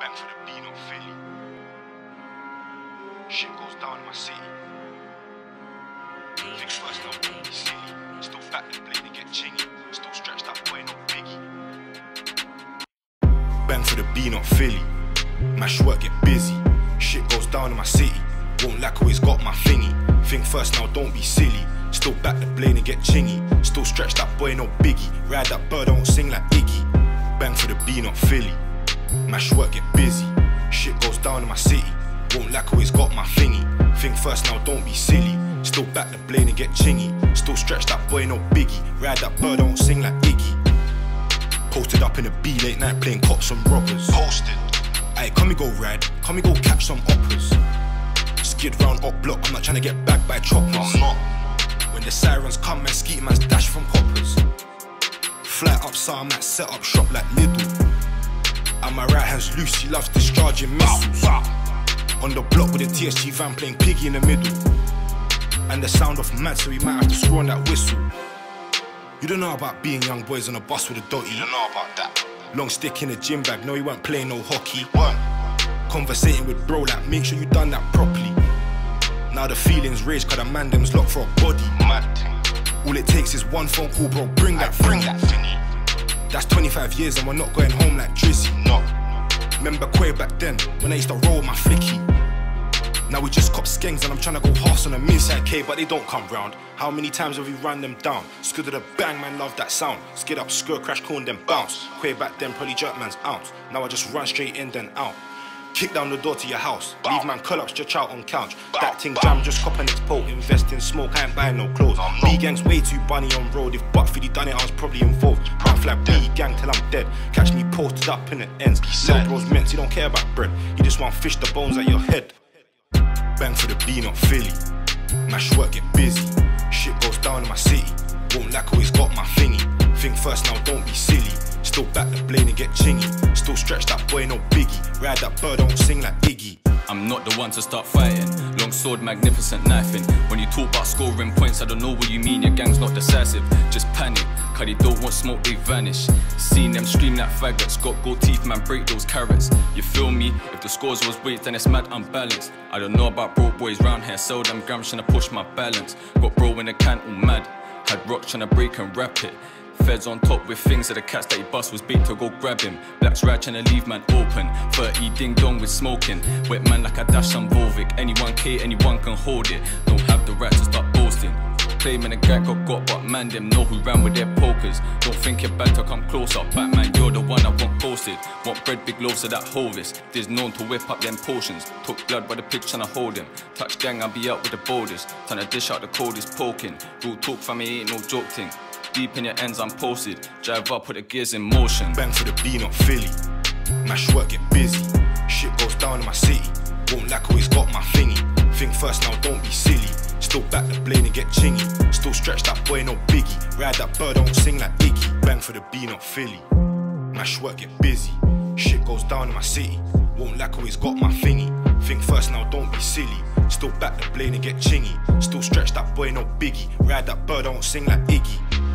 Bang for the B, not Philly. Shit goes down in my city. Think first, now don't be silly. Still back the blade and get chingy. Still stretch that boy, not biggie. Bang for the B, not Philly. Mash work, get busy. Shit goes down in my city. Won't lack, always got my thingy. Think first, now don't be silly. Still back the blade and get chingy. Still stretch that boy, no biggie. Ride that bird, don't sing like Iggy. Bang for the B, not Philly. Mash work, get busy. Shit goes down in my city. Won't lack, always got my thingy. Think first, now don't be silly. Still back the blade and get chingy. Still stretch that boy, no biggie. Ride that bird, don't sing like Iggy. Posted up in a B late night playing cops and robbers. Posted. Hey, come me go ride, come me go catch some operas. Skid round up block, I'm not trying to get bagged by choppers. I'm not. When the sirens come, man, skeet man's dash from coppers. Flat up, so I might set up shop like Lidl. And my right hand's loose, he loves discharging missiles. On the block with a TSG van playing piggy in the middle. And the sound of mad, so we might have to screw on that whistle. You don't know about being young boys on a bus with a dotty. You don't know about that. Long stick in a gym bag, no, he weren't playing no hockey. What? Conversating with bro, like, make sure you done that properly. Now the feelings rage, cause the man them's locked for a body. Mad thing. All it takes is one phone call, bro, bring that Bring that thingy. That's 25 years and we're not going home like Drizzy. No. Remember Quay back then, when I used to roll with my flicky. Now we just cop skanks and I'm trying to go half on a inside K, but they don't come round. How many times have we run them down? Skid to the bang, man, love that sound. Skid up, skirt, crash, corn, then bounce. Quay back then, probably jerk man's ounce. Now I just run straight in, then out. Kick down the door to your house. Bow. Leave man up, stretch out on couch. Bow, That thing jam, just cop and its pole. Invest in smoke, I ain't buying no clothes. B gang's way too bunny on road. If Buck Philly done it, I was probably involved. Run flag B gang till I'm dead. Catch me posted up in the ends. Sad. bro's mints, you don't care about bread. You just want fish the bones at your head. Bang for the B, not Philly. Mash work, get busy. Shit goes down in my city. Won't lack, always got my thingy. Think first now, don't be silly. Still back the blade and get chingy. Still stretch that boy, no biggie. Ride that bird, don't sing like Iggy. I'm not the one to start fighting. Long sword, magnificent knifing. When you talk about scoring points, I don't know what you mean. Your gang's not decisive. Just panic, cause they don't want smoke, they vanish. Seen them scream like faggots. Got gold teeth, man, break those carrots. You feel me? If the scores was weight, then it's mad unbalanced. I don't know about broke boys round here. Sell them grams trying to push my balance. Got bro in the can all mad. Had rock trying to break and rap it. Feds on top with things that the cats that he bust was bait to go grab him. Black's right trying to leave man open. 30 ding dong with smoking. Wet man like a dash some Volvic. Anyone K, anyone can hold it. Don't have the right to start boasting. Claiming a guy got got, but man, them know who ran with their pokers. Don't think you're bad to come closer. Batman, you're the one I want posted. Want bread, big loaves of that Hovis. There's known to whip up them potions. Took blood by the pitch trying to hold him. Touch gang, I'll be out with the boldest. Trying to dish out the coldest poking. Real talk for me ain't no joke thing. Deep in your ends, I'm posted. Drive up, put the gears in motion. Bang for the B, not Philly. Mash work, get busy. Shit goes down in my city. Won't lack, always got my thingy. Think first now, don't be silly. Still back the blade and get chingy. Still stretch that boy, no biggie. Ride that bird, don't sing like Iggy. Bang for the B, not Philly. Mash work, get busy. Shit goes down in my city. Won't lack, always got my thingy. Think first now, don't be silly. Still back the blade and get chingy. Still stretch that boy, no biggie. Ride that bird, don't sing like Iggy.